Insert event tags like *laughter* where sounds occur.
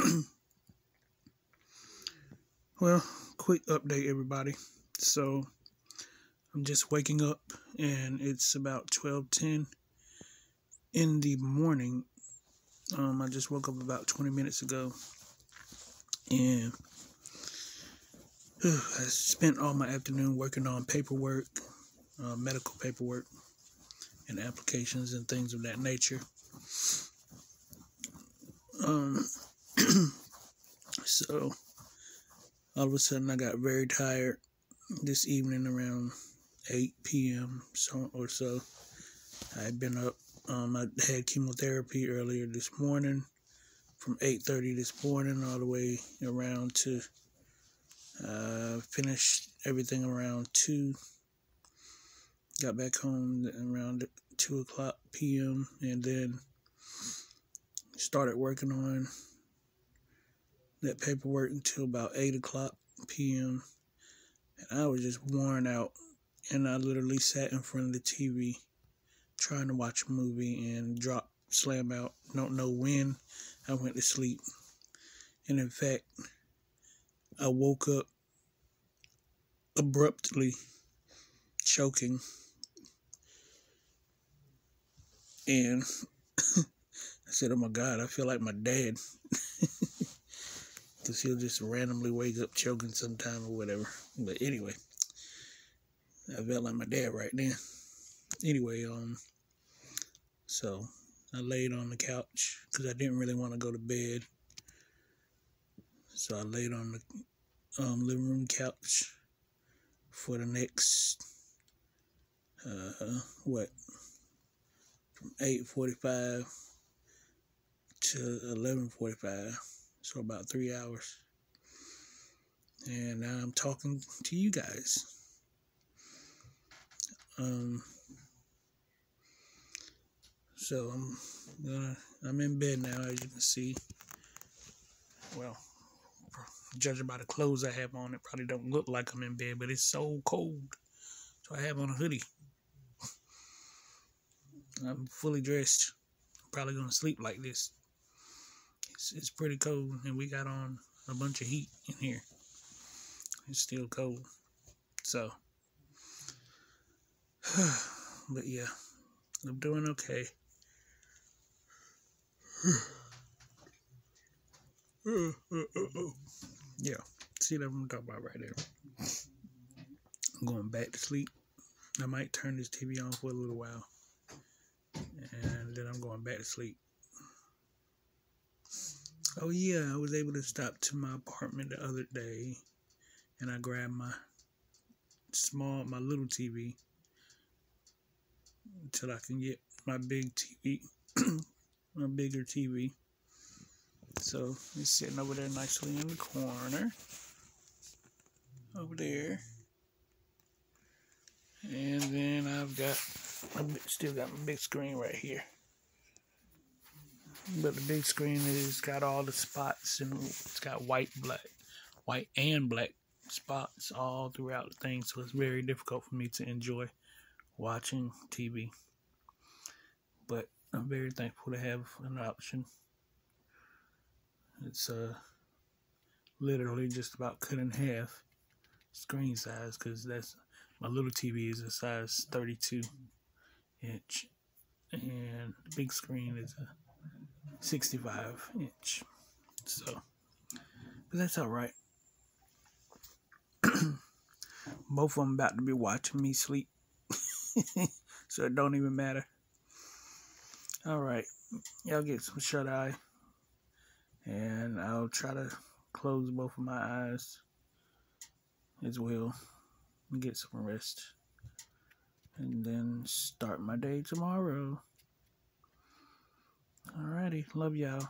*clears throat* well, quick update, everybody. So, I'm just waking up, and it's about twelve ten in the morning. Um, I just woke up about twenty minutes ago, and whew, I spent all my afternoon working on paperwork, uh, medical paperwork, and applications and things of that nature. Um, so all of a sudden I got very tired this evening around 8 p.m. so or so. I had been up. Um, I had chemotherapy earlier this morning, from 8:30 this morning all the way around to uh, finished everything around two. Got back home around two o'clock p.m. and then started working on that paperwork until about 8 o'clock p.m. And I was just worn out. And I literally sat in front of the TV trying to watch a movie and drop, slam out. Don't know when I went to sleep. And in fact, I woke up abruptly choking. And *laughs* I said, Oh my God, I feel like my dad. *laughs* Because he'll just randomly wake up choking sometime or whatever. But anyway, I felt like my dad right then. Anyway, um, so I laid on the couch because I didn't really want to go to bed. So I laid on the um, living room couch for the next, uh, what, from 8.45 to 11:45, so about three hours. And now I'm talking to you guys. Um, so I'm gonna I'm in bed now, as you can see. Well, judging by the clothes I have on, it probably don't look like I'm in bed, but it's so cold, so I have on a hoodie. I'm fully dressed. probably gonna sleep like this it's, it's pretty cold, and we got on a bunch of heat in here. It's still cold, so. *sighs* but yeah, I'm doing okay. *sighs* yeah, see that I'm talking about right there. I'm going back to sleep. I might turn this TV on for a little while, and then I'm going back to sleep. Oh yeah, I was able to stop to my apartment the other day and I grabbed my small my little TV until I can get my big TV *clears throat* my bigger TV. So it's sitting over there nicely in the corner. Over there. And then I've got I've still got my big screen right here. But the big screen is got all the spots and it's got white, black, white and black spots all throughout the thing. So it's very difficult for me to enjoy watching TV. But I'm very thankful to have an option. It's uh literally just about cut in half screen size because that's my little TV is a size 32 inch and the big screen is a 65 inch. So, but that's all right. *clears throat* Both of them about to be watching me sleep. *laughs* so it don't even matter. All right. Y'all get some shut eye. And I'll try to close both of my eyes as well get some rest. And then start my day tomorrow. Alrighty. Love y'all.